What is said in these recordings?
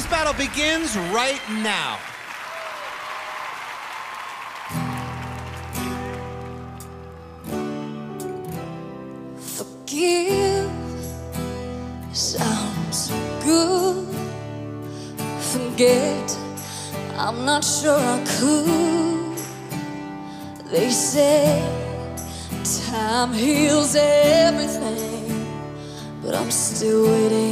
This battle begins right now. Forgive sounds good. Forget, I'm not sure I could. They say time heals everything, but I'm still waiting.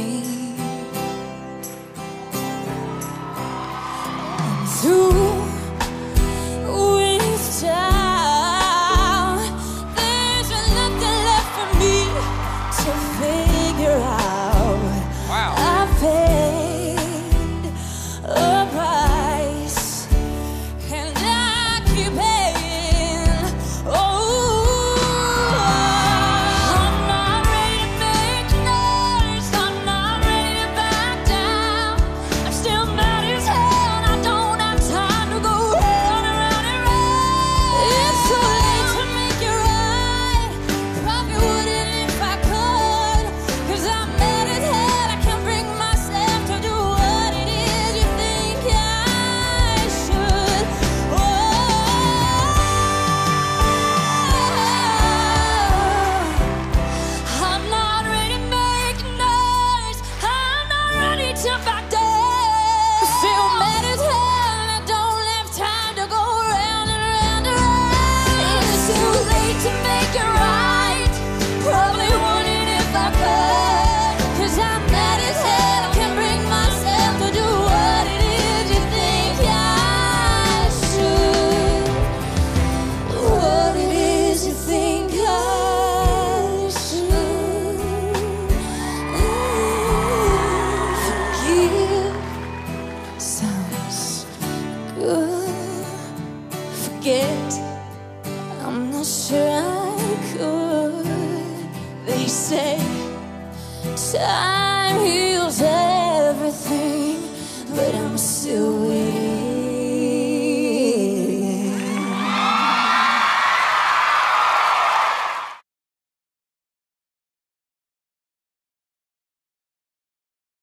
it. I'm not sure I could. They say time heals everything.